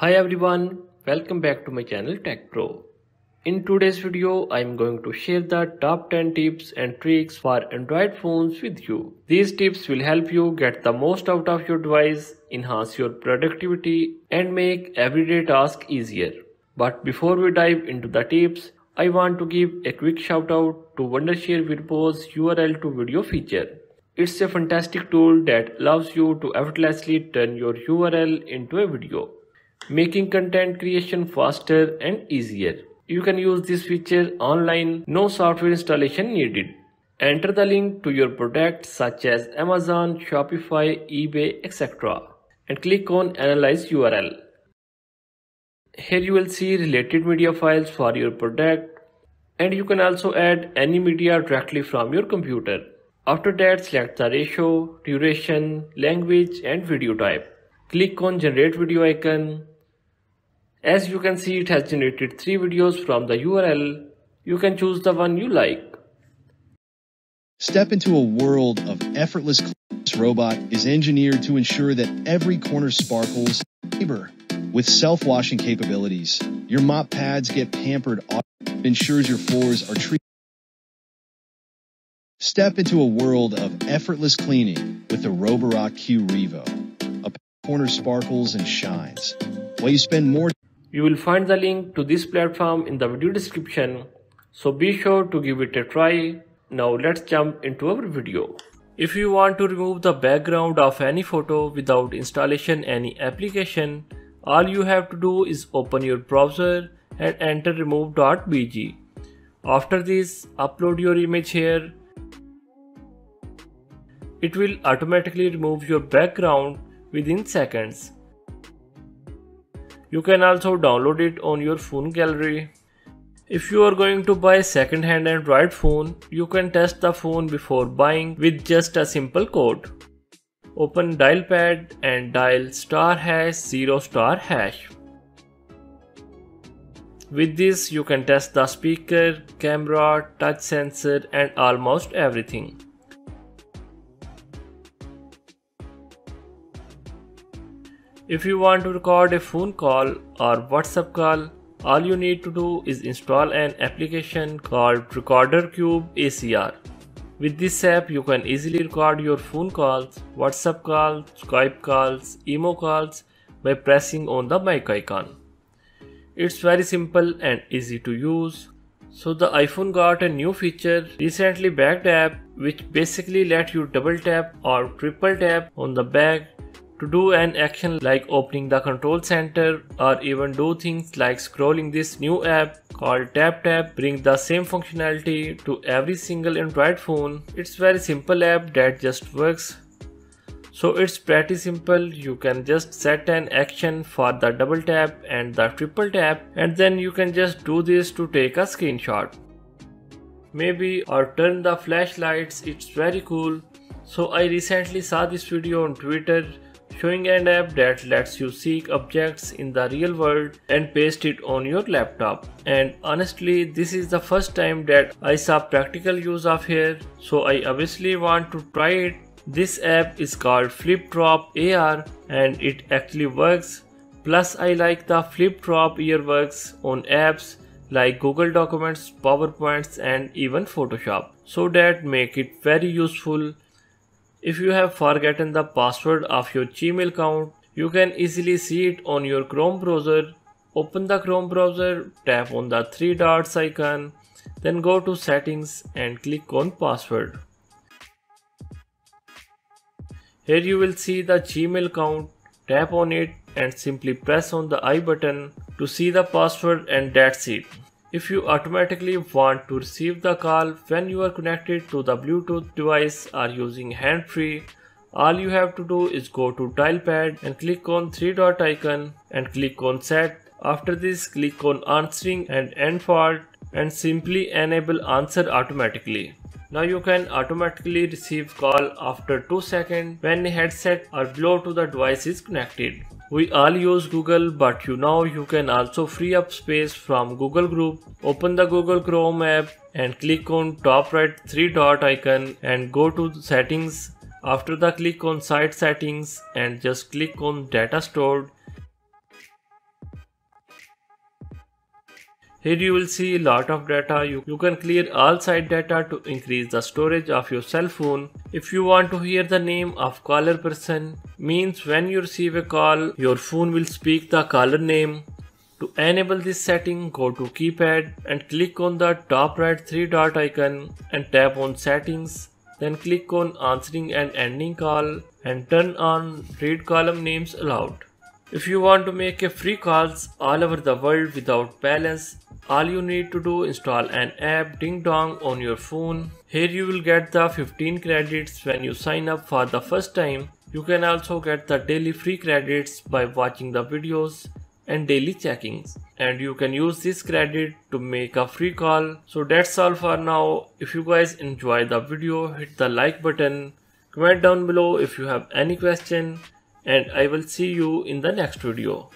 Hi everyone, welcome back to my channel Tech Pro. In today's video, I am going to share the top 10 tips and tricks for Android phones with you. These tips will help you get the most out of your device, enhance your productivity and make everyday tasks easier. But before we dive into the tips, I want to give a quick shout out to Wondershare Virbo's URL to video feature. It's a fantastic tool that allows you to effortlessly turn your URL into a video making content creation faster and easier. You can use this feature online, no software installation needed. Enter the link to your product such as Amazon, Shopify, eBay, etc. and click on Analyze URL. Here you will see related media files for your product and you can also add any media directly from your computer. After that select the ratio, duration, language and video type. Click on generate video icon as you can see it has generated 3 videos from the URL. You can choose the one you like. Step into a world of effortless robot is engineered to ensure that every corner sparkles. With self-washing capabilities, your mop pads get pampered ensures your floors are treated. Step into a world of effortless cleaning with the Roborock Q Revo. A corner sparkles and shines. While you spend more you will find the link to this platform in the video description, so be sure to give it a try. Now let's jump into our video. If you want to remove the background of any photo without installation any application, all you have to do is open your browser and enter remove.bg. After this, upload your image here. It will automatically remove your background within seconds. You can also download it on your phone gallery. If you are going to buy second-hand Android phone, you can test the phone before buying with just a simple code. Open dial pad and dial star hash 0 star hash. With this you can test the speaker, camera, touch sensor and almost everything. If you want to record a phone call or WhatsApp call, all you need to do is install an application called Recorder Cube ACR. With this app, you can easily record your phone calls, WhatsApp calls, Skype calls, imo calls by pressing on the mic icon. It's very simple and easy to use. So the iPhone got a new feature recently Back Tap which basically let you double tap or triple tap on the back to do an action like opening the control center or even do things like scrolling this new app called TapTap bring the same functionality to every single Android phone. It's very simple app that just works. So it's pretty simple, you can just set an action for the double tap and the triple tap and then you can just do this to take a screenshot. Maybe or turn the flashlights, it's very cool. So I recently saw this video on Twitter showing an app that lets you seek objects in the real world and paste it on your laptop. And honestly, this is the first time that I saw practical use of here, so I obviously want to try it. This app is called ClipDrop AR and it actually works. Plus I like the ClipDrop earworks on apps like Google Documents, PowerPoints and even Photoshop. So that make it very useful if you have forgotten the password of your Gmail account, you can easily see it on your Chrome browser. Open the Chrome browser, tap on the three dots icon, then go to settings and click on password. Here you will see the Gmail account, tap on it and simply press on the I button to see the password and that's it. If you automatically want to receive the call when you are connected to the Bluetooth device or using hand-free, all you have to do is go to dial pad and click on 3 dot icon and click on set. After this click on answering and end fault and simply enable answer automatically. Now you can automatically receive call after 2 seconds when the headset or below to the device is connected. We all use Google but you know you can also free up space from Google Group. Open the Google Chrome app and click on top right 3 dot icon and go to settings. After the click on site settings and just click on data stored. Here you will see a lot of data. You, you can clear all site data to increase the storage of your cell phone. If you want to hear the name of caller person, means when you receive a call, your phone will speak the caller name. To enable this setting, go to keypad and click on the top right three dot icon and tap on settings. Then click on answering and ending call and turn on read column names allowed. If you want to make a free calls all over the world without balance, all you need to do install an app Dingtone on your phone. Here you will get the 15 credits when you sign up for the first time. You can also get the daily free credits by watching the videos and daily checkings. And you can use this credit to make a free call. So that's all for now. If you guys enjoy the video hit the like button. Comment down below if you have any question. And i will see you in the next video